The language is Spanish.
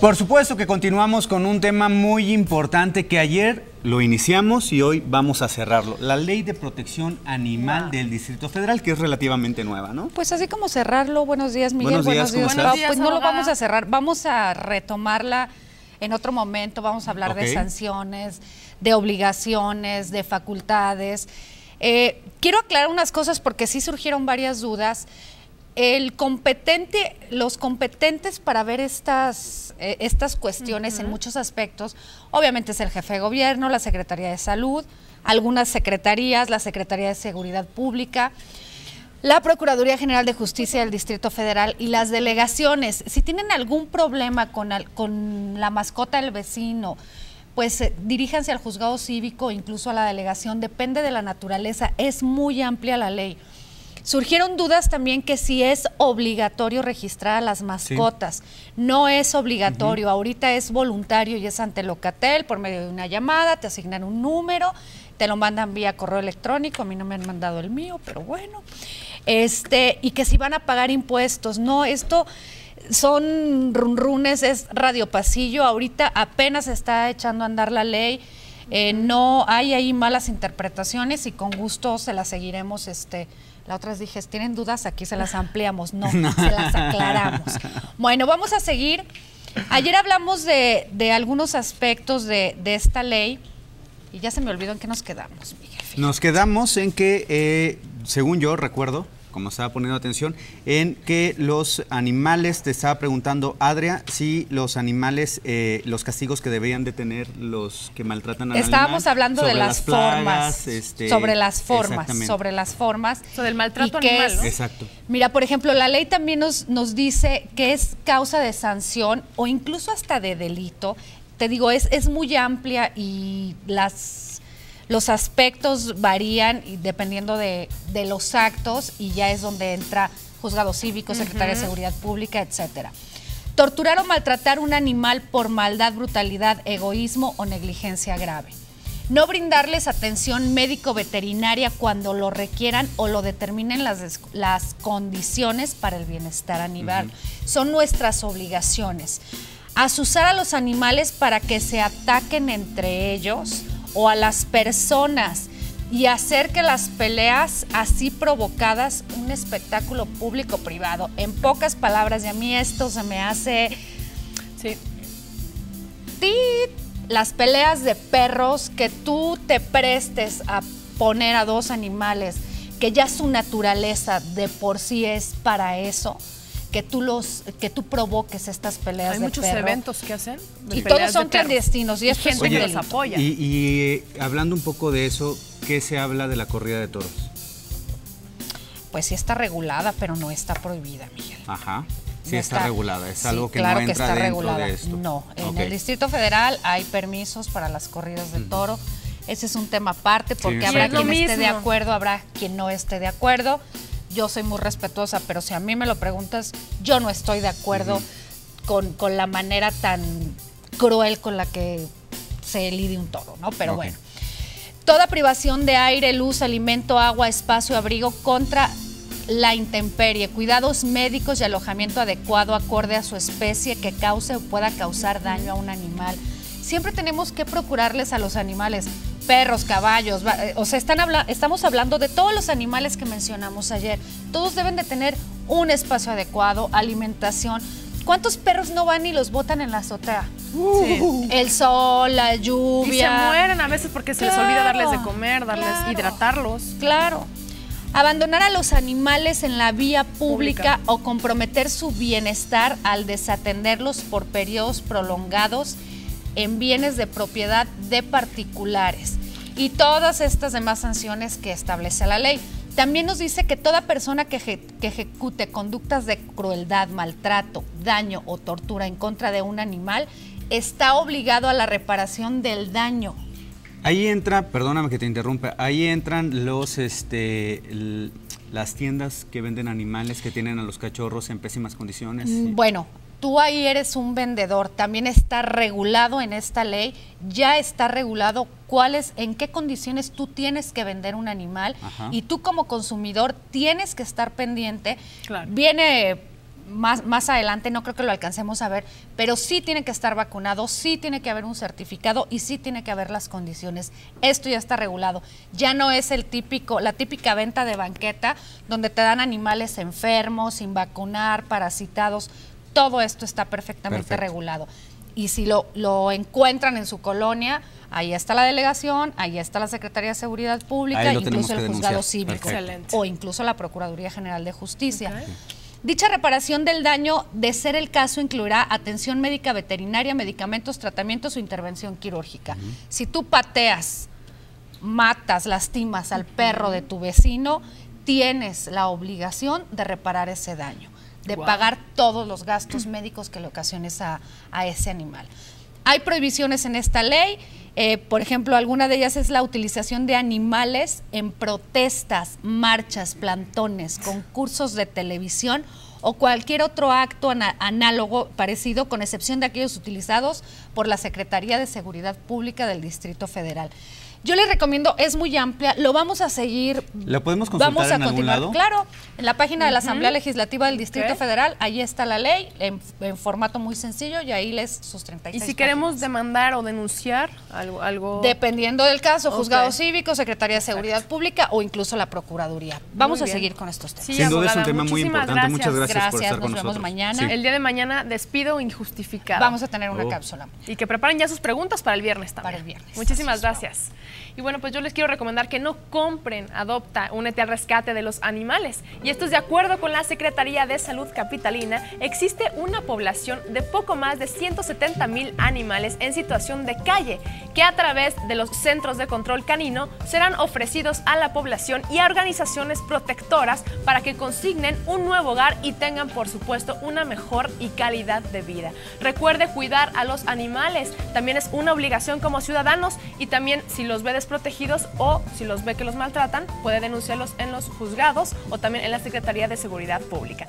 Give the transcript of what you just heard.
Por supuesto que continuamos con un tema muy importante que ayer lo iniciamos y hoy vamos a cerrarlo. La ley de protección animal del Distrito Federal, que es relativamente nueva, ¿no? Pues así como cerrarlo, buenos días Miguel, buenos días. Buenos días, pues no lo vamos a cerrar, vamos a retomarla en otro momento, vamos a hablar de sanciones, de obligaciones, de facultades. Eh, quiero aclarar unas cosas porque sí surgieron varias dudas el competente, los competentes para ver estas, eh, estas cuestiones en muchos aspectos, obviamente es el jefe de gobierno, la Secretaría de Salud, algunas secretarías, la Secretaría de Seguridad Pública, la Procuraduría General de Justicia del Distrito Federal y las delegaciones. Si tienen algún problema con, con la mascota del vecino, pues eh, diríjanse al juzgado cívico, incluso a la delegación, depende de la naturaleza, es muy amplia la ley. Surgieron dudas también que si es obligatorio registrar a las mascotas. No es obligatorio, ahorita es voluntario y es ante Locatel por medio de una llamada, te asignan un número, te lo mandan vía correo electrónico, a mí no me han mandado el mío, pero bueno. Este, y que si van a pagar impuestos, no, esto son runrunes, es radio pasillo, ahorita apenas está echando a andar la ley. Eh, no hay ahí malas interpretaciones y con gusto se las seguiremos este, la otra vez dije, ¿tienen dudas? Aquí se las ampliamos. No, se las aclaramos. Bueno, vamos a seguir. Ayer hablamos de, algunos aspectos de, esta ley y ya se me olvidó en qué nos quedamos, Miguel. Nos quedamos en que, eh, según yo recuerdo, como estaba poniendo atención, en que los animales, te estaba preguntando, Adria, si los animales, eh, los castigos que deberían de tener los que maltratan a Estábamos hablando de las, formas, este, sobre las formas, sobre las formas. Sobre el maltrato animal, ¿no? Exacto. Mira, por ejemplo, la ley también nos, nos dice que es causa de sanción o incluso hasta de delito. Te digo, es, es muy amplia y las los aspectos varían dependiendo de, los actos y ya es donde entra juzgado cívico, secretaria de Seguridad Pública, etcétera. Torturar o maltratar un animal por maldad, brutalidad, egoísmo o negligencia grave. No brindarles atención médico-veterinaria cuando lo requieran o lo determinen las, las condiciones para el bienestar animal. Son nuestras obligaciones. Asusar a los animales para que se ataquen entre ellos o a las personas y hacer que las peleas así provocadas un espectáculo público-privado. En pocas palabras, y a mí esto se me hace... Sí. Las peleas de perros, que tú te prestes a poner a dos animales, que ya su naturaleza de por sí es para eso que tú los que tú provoques estas peleas Hay muchos eventos que hacen y todos son clandestinos y es gente que les apoya. Y, hablando un poco de eso, ¿qué se habla de la corrida de toros? Pues sí está regulada, pero no está prohibida, Miguel. Ajá. Sí está, regulada, es algo que no entra que está dentro regulada. de esto. No, en el Distrito Federal hay permisos para las corridas de toro. Ese es un tema aparte porque habrá quien esté de acuerdo, habrá quien no esté de acuerdo yo soy muy respetuosa, pero si a mí me lo preguntas, yo no estoy de acuerdo con, la manera tan cruel con la que se lide un toro, ¿no? Pero bueno. Toda privación de aire, luz, alimento, agua, espacio, abrigo contra la intemperie, cuidados médicos y alojamiento adecuado acorde a su especie que cause o pueda causar daño a un animal. Siempre tenemos que procurarles a los animales perros, caballos, eh, o sea, están estamos hablando de todos los animales que mencionamos ayer. Todos deben de tener un espacio adecuado, alimentación. ¿Cuántos perros no van y los botan en la azotea? El sol, la lluvia. Y se mueren a veces porque se les olvida darles de comer, darles, hidratarlos. Claro. Abandonar a los animales en la vía pública, o comprometer su bienestar al desatenderlos por periodos prolongados en bienes de propiedad de particulares y todas estas demás sanciones que establece la ley. También nos dice que toda persona que, ejecute conductas de crueldad, maltrato, daño o tortura en contra de un animal está obligado a la reparación del daño. Ahí entra, perdóname que te interrumpa, ahí entran los, este, las tiendas que venden animales que tienen a los cachorros en pésimas condiciones. Mm, bueno, tú ahí eres un vendedor, también está regulado en esta ley, ya está regulado cuáles, en qué condiciones tú tienes que vender un animal y tú como consumidor tienes que estar pendiente. Viene más, más adelante, no creo que lo alcancemos a ver, pero sí tiene que estar vacunado, sí tiene que haber un certificado y sí tiene que haber las condiciones. Esto ya está regulado. Ya no es el típico, la típica venta de banqueta donde te dan animales enfermos, sin vacunar, parasitados. Todo esto está perfectamente regulado. Y si lo, lo encuentran en su colonia, ahí está la delegación, ahí está la Secretaría de Seguridad Pública, incluso el juzgado cívico. O incluso la Procuraduría General de Justicia. Dicha reparación del daño, de ser el caso, incluirá atención médica veterinaria, medicamentos, tratamientos o intervención quirúrgica. Si tú pateas, matas, lastimas al perro de tu vecino, tienes la obligación de reparar ese daño, de pagar todos los gastos médicos que le ocasiones a, a ese animal. Hay prohibiciones en esta ley eh, por ejemplo, alguna de ellas es la utilización de animales en protestas, marchas, plantones, concursos de televisión o cualquier otro acto análogo parecido, con excepción de aquellos utilizados por la Secretaría de Seguridad Pública del Distrito Federal. Yo les recomiendo, es muy amplia, lo vamos a seguir. ¿Lo podemos consultar Vamos a en continuar. Claro, en la página de la Asamblea Legislativa del Distrito Federal, ahí está la ley, en, formato muy sencillo, y ahí les sus 36 ¿Y si queremos demandar o denunciar algo? algo... Dependiendo del caso, juzgado cívico, Secretaría de Seguridad Pública o incluso la Procuraduría. Vamos a seguir con estos temas. Sin duda es un tema muy importante. Muchas gracias, por estar nos vemos mañana. El día de mañana despido injustificado. Vamos a tener una oh. cápsula. Y que preparen ya sus preguntas para el viernes también. Para el viernes. Muchísimas gracias. Y bueno, pues yo les quiero recomendar que no compren, adopta, únete al rescate de los animales. Y esto es de acuerdo con la Secretaría de Salud Capitalina, existe una población de poco más de 170 mil animales en situación de calle, que a través de los centros de control canino serán ofrecidos a la población y a organizaciones protectoras para que consignen un nuevo hogar y tengan, por supuesto, una mejor y calidad de vida. Recuerde cuidar a los animales, también es una obligación como ciudadanos y también si los ve protegidos o si los ve que los maltratan, puede denunciarlos en los juzgados o también en la Secretaría de Seguridad Pública.